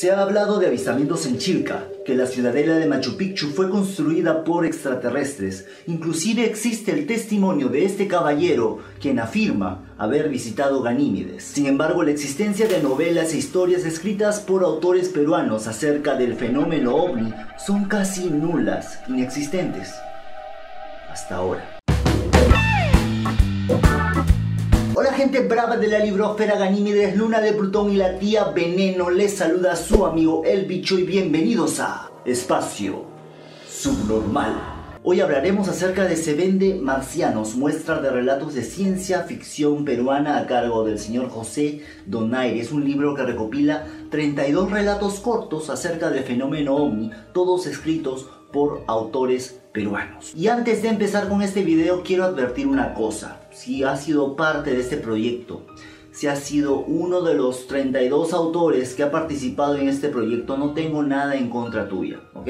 Se ha hablado de avistamientos en Chilca, que la ciudadela de Machu Picchu fue construida por extraterrestres. Inclusive existe el testimonio de este caballero, quien afirma haber visitado Ganímedes. Sin embargo, la existencia de novelas e historias escritas por autores peruanos acerca del fenómeno ovni son casi nulas, inexistentes. Hasta ahora. Gente brava de la librosfera Ganímedes, Luna de Plutón y la tía Veneno les saluda su amigo El Bicho y bienvenidos a Espacio Subnormal. Hoy hablaremos acerca de Se Vende Marcianos, muestra de relatos de ciencia ficción peruana a cargo del señor José Donaire. Es un libro que recopila 32 relatos cortos acerca del fenómeno ovni, todos escritos por autores peruanos. Y antes de empezar con este video quiero advertir una cosa, si has sido parte de este proyecto, si has sido uno de los 32 autores que ha participado en este proyecto, no tengo nada en contra tuya, ¿ok?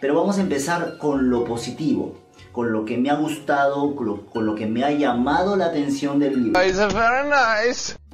Pero vamos a empezar con lo positivo, con lo que me ha gustado, con lo, que me ha llamado la atención del libro.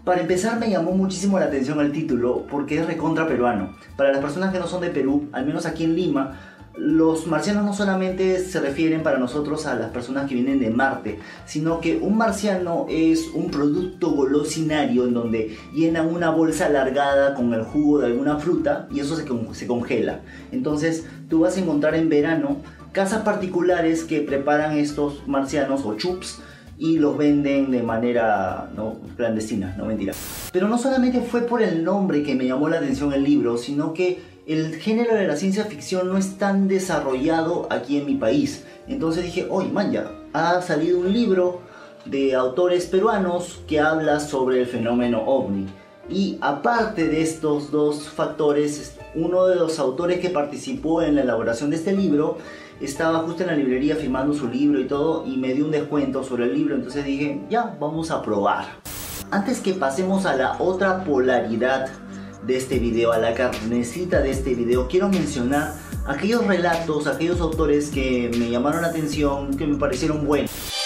Para empezar me llamó muchísimo la atención el título porque es recontra peruano. Para las personas que no son de Perú, al menos aquí en Lima, los marcianos no solamente se refieren para nosotros a las personas que vienen de Marte, sino que un marciano es un producto golosinario en donde llenan una bolsa alargada con el jugo de alguna fruta y eso se, congela. Entonces tú vas a encontrar en verano casas particulares que preparan estos marcianos o chups y los venden de manera ¿no? clandestina, no mentira. Pero no solamente fue por el nombre que me llamó la atención el libro, sino que el género de la ciencia ficción no es tan desarrollado aquí en mi país. Entonces dije, oye, man, ya, ha salido un libro de autores peruanos que habla sobre el fenómeno ovni. Y aparte de estos dos factores, uno de los autores que participó en la elaboración de este libro estaba justo en la librería firmando su libro y todo y me dio un descuento sobre el libro, entonces dije, ya, vamos a probar. Antes que pasemos a la otra polaridad de este video, a la carnecita de este video, quiero mencionar aquellos relatos, aquellos autores que me llamaron la atención, que me parecieron buenos.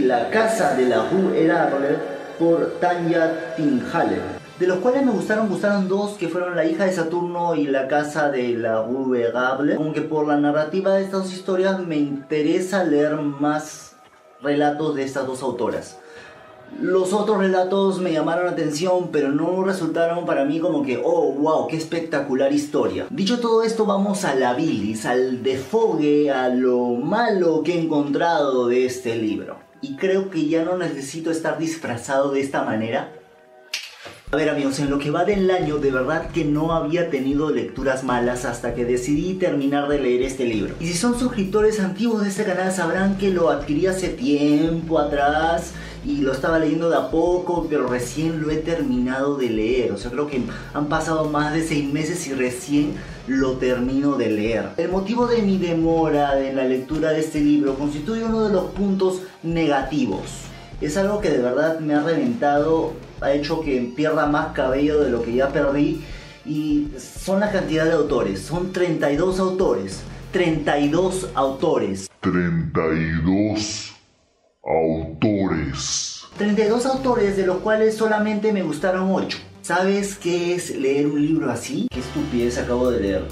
La Casa de la Rue Erable por Tanya Tinghale. De los cuales me gustaron, gustaron dos que fueron La hija de Saturno y La casa de la Erable. Aunque por la narrativa de estas dos historias me interesa leer más relatos de estas dos autoras. Los otros relatos me llamaron la atención, pero no resultaron para mí como que, oh, wow, qué espectacular historia. Dicho todo esto, vamos a la bilis, al defogue, a lo malo que he encontrado de este libro y creo que ya no necesito estar disfrazado de esta manera. A ver amigos, en lo que va del año de verdad que no había tenido lecturas malas hasta que decidí terminar de leer este libro. Y si son suscriptores antiguos de este canal sabrán que lo adquirí hace tiempo atrás y lo estaba leyendo de a poco, pero recién lo he terminado de leer. O sea, creo que han pasado más de seis meses y recién lo termino de leer. El motivo de mi demora en la lectura de este libro constituye uno de los puntos negativos. Es algo que de verdad me ha reventado, ha hecho que pierda más cabello de lo que ya perdí. Y son la cantidad de autores, son 32 autores. 32 autores. 32 autores. 32 autores de los cuales solamente me gustaron 8. ¿Sabes qué es leer un libro así? ¿Qué estupidez acabo de leer?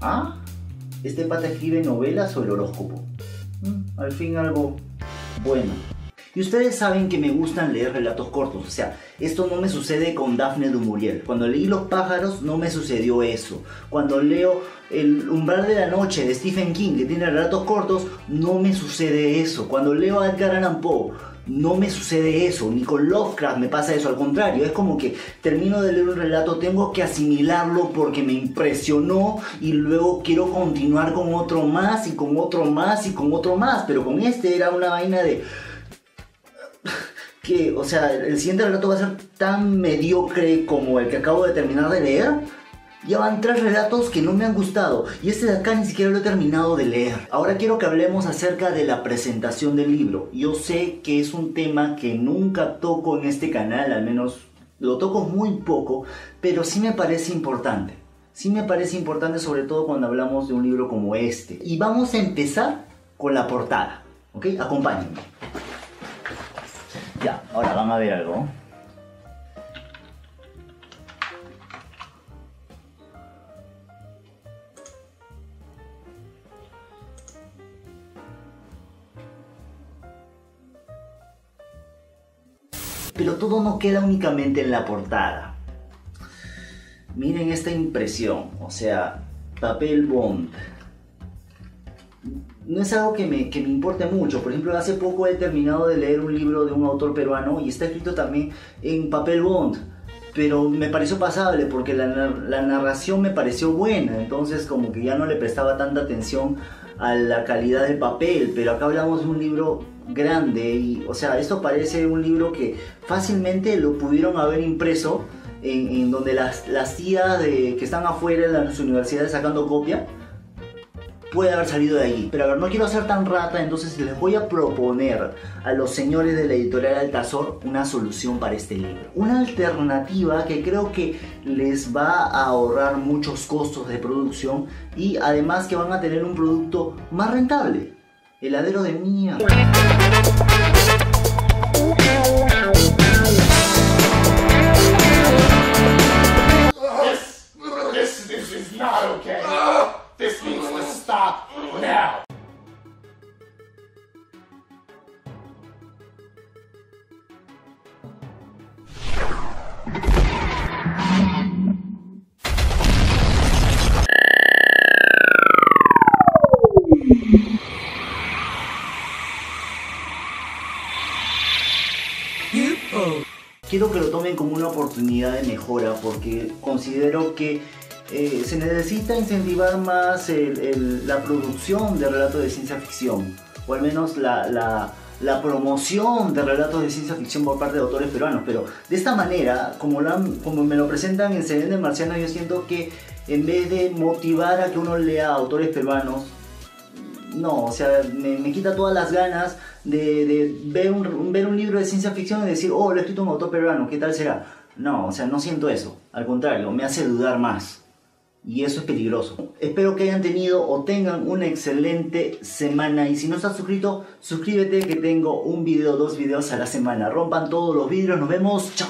¿Ah? Este pata escribe novelas sobre horóscopo. Mm, al fin algo bueno. Y ustedes saben que me gustan leer relatos cortos, o sea, esto no me sucede con Daphne du Muriel. Cuando leí Los pájaros no me sucedió eso. Cuando leo El umbral de la noche de Stephen King, que tiene relatos cortos, no me sucede eso. Cuando leo Edgar Allan Poe, no me sucede eso, ni con Lovecraft me pasa eso, al contrario, es como que termino de leer un relato, tengo que asimilarlo porque me impresionó y luego quiero continuar con otro más y con otro más y con otro más, pero con este era una vaina de que, o sea, el siguiente relato va a ser tan mediocre como el que acabo de terminar de leer. Ya van tres relatos que no me han gustado y este de acá ni siquiera lo he terminado de leer. Ahora quiero que hablemos acerca de la presentación del libro. Yo sé que es un tema que nunca toco en este canal, al menos lo toco muy poco, pero sí me parece importante. Sí me parece importante sobre todo cuando hablamos de un libro como este. Y vamos a empezar con la portada. ¿Ok? Acompáñenme. Ya, ahora van a ver algo. Pero todo no queda únicamente en la portada. Miren esta impresión, o sea, papel bond. No es algo que me, que me importe mucho. Por ejemplo, hace poco he terminado de leer un libro de un autor peruano y está escrito también en papel bond. Pero me pareció pasable porque la, la narración me pareció buena. Entonces como que ya no le prestaba tanta atención a la calidad del papel. Pero acá hablamos de un libro grande y, o sea, esto parece un libro que fácilmente lo pudieron haber impreso en, donde las, las tías que están afuera de las universidades sacando copia puede haber salido de allí. Pero a ver, no quiero ser tan rata, entonces les voy a proponer a los señores de la editorial Altazor una solución para este libro. Una alternativa que creo que les va a ahorrar muchos costos de producción y además que van a tener un producto más rentable. Heladero de mierda. Quiero que lo tomen como una oportunidad de mejora porque considero que eh, se necesita incentivar más el- el- la producción de relatos de ciencia ficción o al menos la, la- la promoción de relatos de ciencia ficción por parte de autores peruanos. Pero de esta manera como, como me lo presentan en Serén de Marciano yo siento que en vez de motivar a que uno lea autores peruanos no, o sea, me, me quita todas las ganas de, ver, un, ver un libro de ciencia ficción y decir, oh, lo ha escrito un autor peruano, ¿qué tal será? No, o sea, no siento eso. Al contrario, me hace dudar más. Y eso es peligroso. Espero que hayan tenido o tengan una excelente semana. Y si no estás suscrito, suscríbete que tengo un video, dos videos a la semana. Rompan todos los vidrios. Nos vemos. Chao.